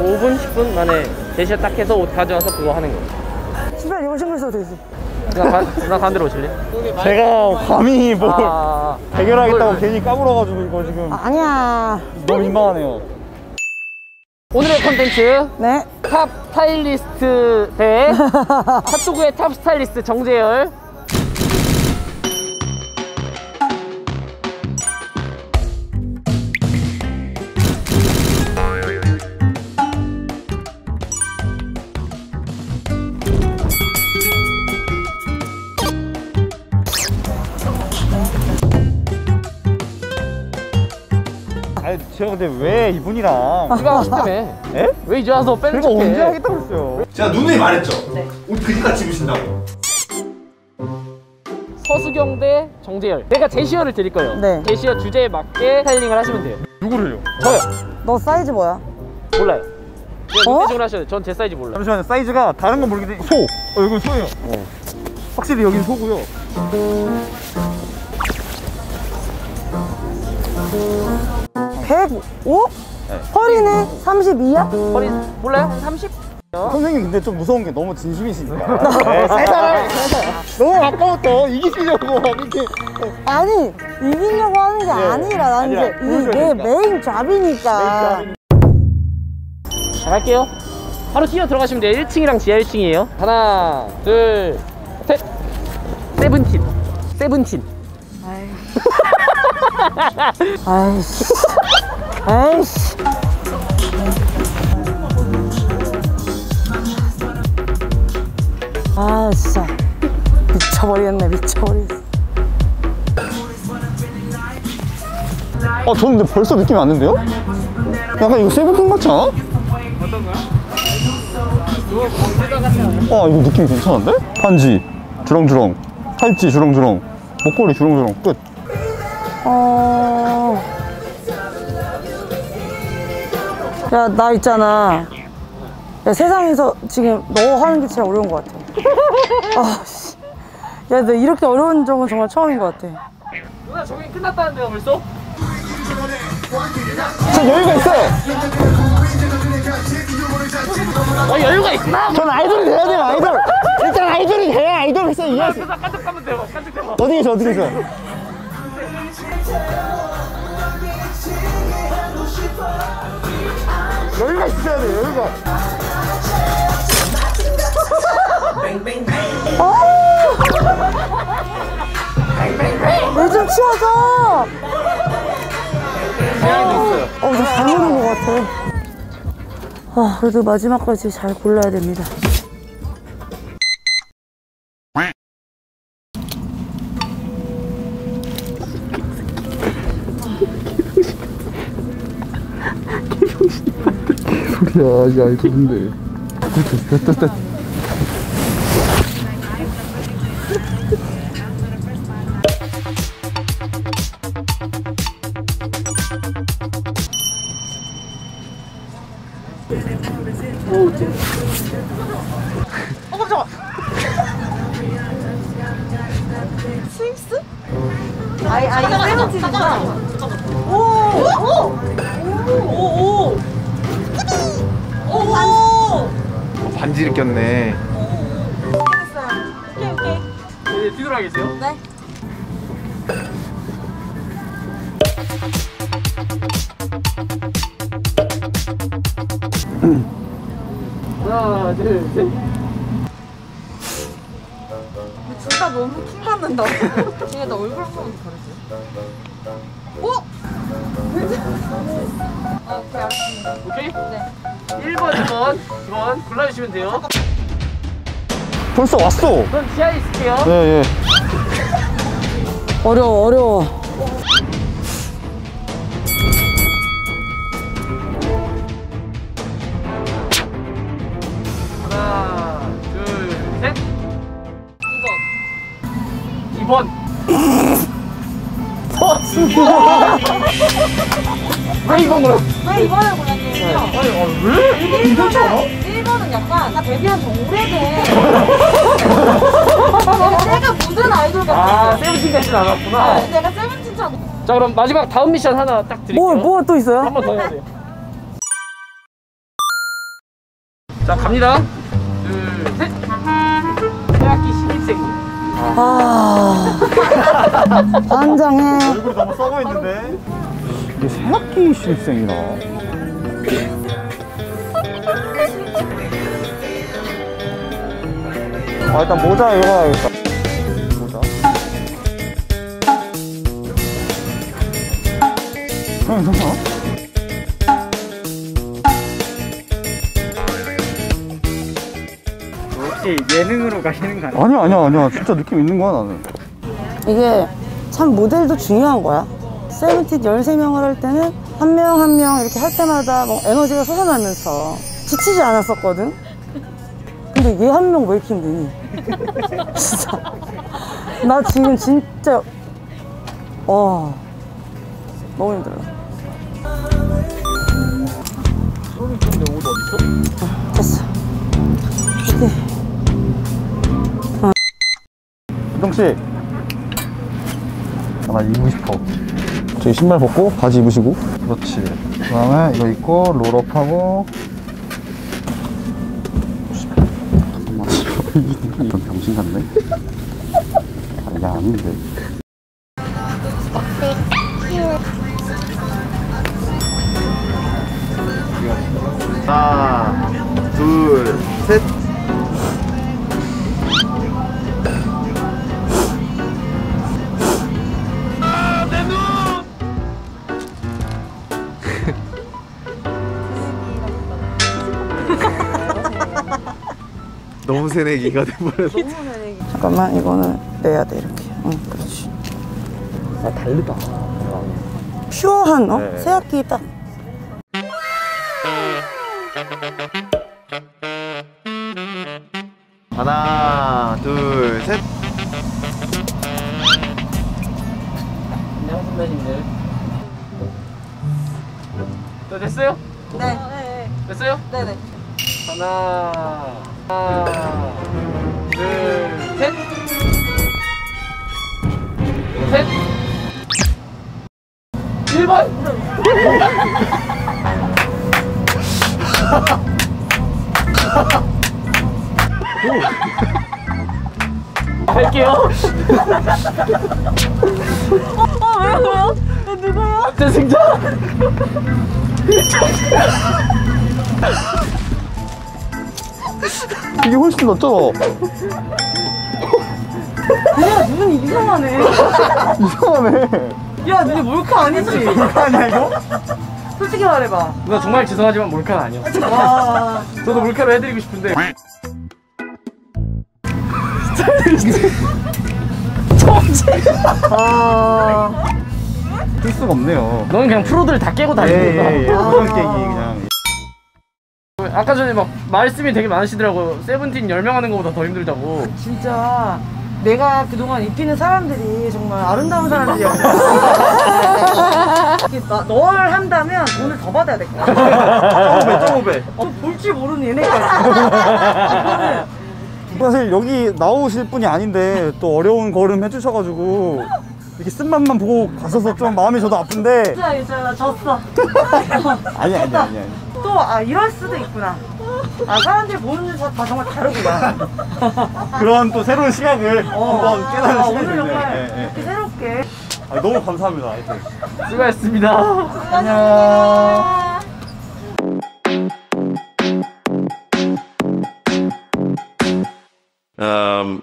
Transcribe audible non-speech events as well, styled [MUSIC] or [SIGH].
5분, 10분 만에 제시어 딱 해서 옷 가져와서 그거 하는 거. 신발 이거 신고 있어도 되지. 누나, 가, 누나 가운데로 오실래? 제가 감히 뭘 아, 해결하겠다고 뭘- 괜히 까불어가지고 이거 지금 아니야. 너무 민망하네요. 오늘의 컨텐츠 네. top 스타일리스트 대 [LAUGHS] 핫도그의 top 스타일리스트 정재열 아니 제가 근데 왜 이분이랑 하고 싶다며 에? 왜 이제 와서 빼는 제가 언제 척해 하겠다고 했어요? 제가 누누이 말했죠? 옷 그지같이 입으신다고 서수경 대 정재열 내가 제시어를 드릴 거예요 네. 제시어 주제에 맞게 styling을 하시면 돼요 누구를요? 저요 너 사이즈 뭐야? 몰라요 어? 눈대중을 하셔야 돼요 전 제 사이즈 몰라요 잠시만요 사이즈가 다른 건 모르겠는데 소! 어 이건 소예요 확실히 여긴 소고요 105? 허리는 32야? 허리 몰라요? 한 30? 선생님 근데 좀 무서운 게 너무 진심이시니까. [LAUGHS] 네, 살살. 너무 아까웠어 이기시려고 이렇게. 아니 이기려고 하는 게 네. 아니라 나는 아니라 이제 이게 내. 메인 잡이니까. 자 갈게요. 바로 뛰어 들어가시면 돼요. 1층이랑 지하 1층이에요. 하나 둘셋. 세븐틴. 세븐틴 아이씨 아이씨 아 진짜 미쳐버리겠네 미쳐버리겠어 아 저는 근데 벌써 느낌이 왔는데요? 약간 이거 세븐틴 같지 않아? 아 이거 느낌 괜찮은데? 반지 주렁주렁 팔찌 주렁주렁 목걸이 주렁주렁 끝 어... 야, 나 있잖아. 야, 세상에서 지금 너 하는 게 제일 어려운 것 같아. 아, 씨. 야, 너 이렇게 어려운 적은 정말 처음인 것 같아. 누나 저기 끝났다는데요 벌써? 저 여유가 있어요 어 여유가 있구나 전 아이돌이 돼야 돼요 아이돌 일단 아이돌이 돼야 아이돌 했어 이해할 수 그래서 깐득하면 돼요 깐득해봐 어디 계셔 어디 계셔 있어야 돼 여유가 요즘 치워줘! 어, 나 잘못한 것 같아. 아, 그래도 마지막까지 잘 골라야 됩니다. 야, 야, 이거 근데. 됐다, 됐다. 아이, 아이, 세븐틴이구 반지를 꼈네 네, 뒤돌아 계세요? 네. 하나 둘셋 진짜 너무 킹 받는다. 얘나 얼굴 한 번만 가르쳐. 오! 아, 오케이, 알았습니다. 오케이? 네. 1번 2번 2번 골라주시면 돼요 벌써 왔어. 그럼 지하에 있을게요 예, 예. 어려워, 어려워. 하나 둘 셋 2번 2번 왜 이건 그래? 왜 이번에 골랐냐 면요. 아니, 아, 왜? 괜찮지 않아? 1번은 약간 나 데뷔한 지 오래된. 내가 모든 아이돌 아 같아. 세븐틴 같진 않았구나 내가 세븐틴처럼 자 그럼 마지막 다음 미션 하나 딱 드릴게요 뭐, 뭐가 또 있어요? 한 번 더 해야 돼요 자 갑니다. 둘 셋. 새학기 신입생. 아. 반장해. 얼굴이 너무 썩어 있는데. 이게 새학기 신입생이라. 아 일단 모자 입어야겠다. 모자. 형 괜찮아? 혹시 예능으로 가시는 거 아니에요? 아니야 아니야 아니야 진짜 느낌 있는 거야 나는. 이게 참 모델도 중요한 거야. 세븐틴 13명을 할 때는 한 명 한 명 이렇게 할 때마다 뭐 에너지가 솟아나면서 지치지 않았었거든? 근데 얘 한 명 왜 이렇게 힘드니? [LAUGHS] 진짜. 나 지금 진짜, 와. 너무 힘들어. 근데 옷 됐어. 오케이. 희동 씨. 아, 나 입고 싶어. 저기 신발 벗고 바지 입으시고. 그렇지. 그 다음에 이거 입고 롤업하고. 이건 병신 같네. 아, 이게 아닌데. 하나, 둘, 너무 새내기가 돼버려서 잠깐만, 이거는 내야 돼, 이렇게. 응, 그렇지. 아 다르다. 퓨어한, 어? 네. 새학기 딱. 하나, 둘, 셋. 안녕 선배님들. 또 됐어요? 네. 됐어요? 네네. 하나, 하나, 둘, 셋. 셋. 1번. 할게요. [LAUGHS] 어, 왜요, 왜요? 어, 누구요? 제 승자. [LAUGHS] 이게 훨씬 낫잖아. 야, 눈 이상하네. 이상하네. 야, 눈이 몰카 아니지? 아니야, 이거? 솔직히 말해봐. 누나 정말 죄송하지만 몰카는 아니었어. 와. 저도 몰카로 해드리고 싶은데. 아. 쓸 수가 없네요. 너는 그냥 프로들 다 깨고 다니는구나. 예, 예, 예. 표정 깨기 그냥. 아까 전에 막 말씀이 되게 많으시더라고. 세븐틴 10명 하는 것보다 더 힘들다고. 진짜 내가 그동안 입히는 사람들이 정말 아름다운 [LAUGHS] 사람들이야. 이렇게 [LAUGHS] 나- 널 한다면 돈을 더 받아야 될 거야. 1.5배. 어, 볼줄 모르는 얘네까지. [LAUGHS] 사실 여기 나오실 분이 아닌데 또 어려운 걸음 해주셔가지고 이렇게 쓴맛만 보고 가셔서 좀 마음이 저도 아픈데 진짜 괜찮아, 졌어. 아니 아니 아니 아니 또, 아, 이럴 수도 있구나. 아, 사람들이 보는 눈이 다, 다 정말 다르구나. [LAUGHS] 그런 또 새로운 시각을 한번 깨달은 아, 시간이 오늘 됐네요 정말 예, 예. 이렇게 새롭게. 아, 너무 감사합니다 하여튼 수고하셨습니다. 안녕 Um,